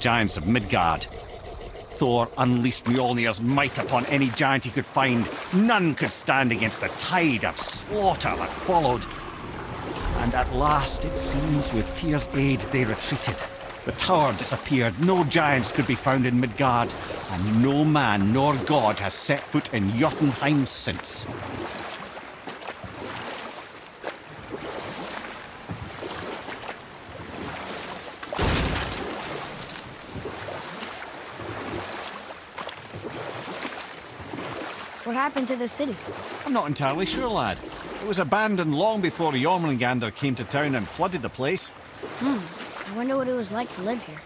giants of Midgard. Thor unleashed Mjolnir's might upon any giant he could find. None could stand against the tide of slaughter that followed. And at last, it seems, with Tyr's aid, they retreated. The tower disappeared, no giants could be found in Midgard, and no man nor god has set foot in Jotunheim since. What happened to the city? I'm not entirely sure, lad. It was abandoned long before Jormungandr came to town and flooded the place. Hmm. I wonder what it was like to live here.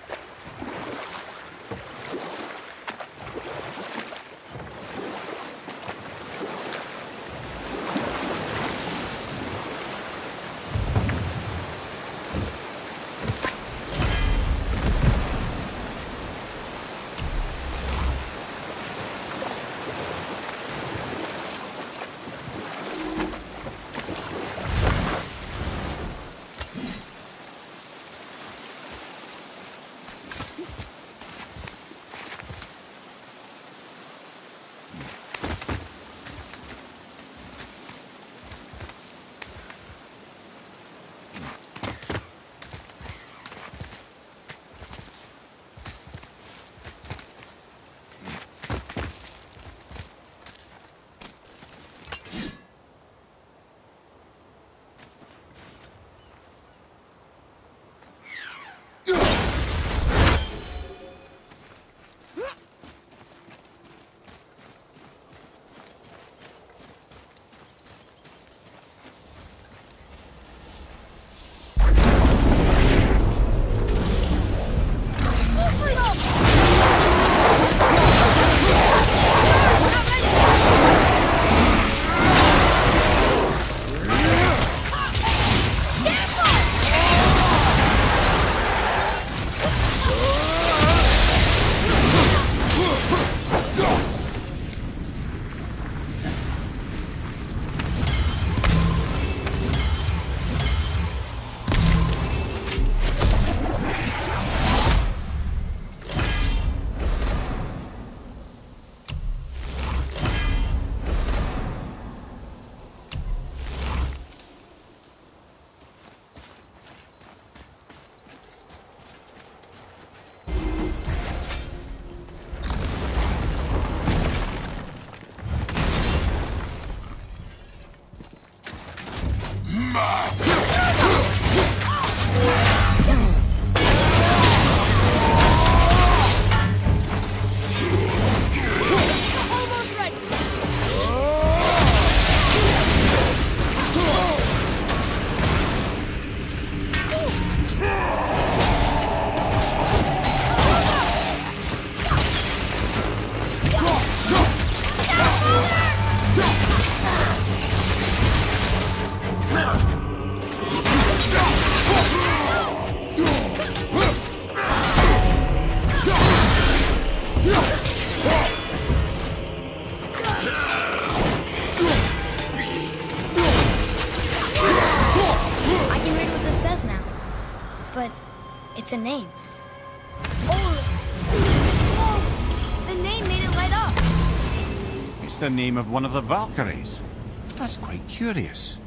Almost But it's a name. Oh! Oh! The name made it light up. It's the name of one of the Valkyries. That's quite curious.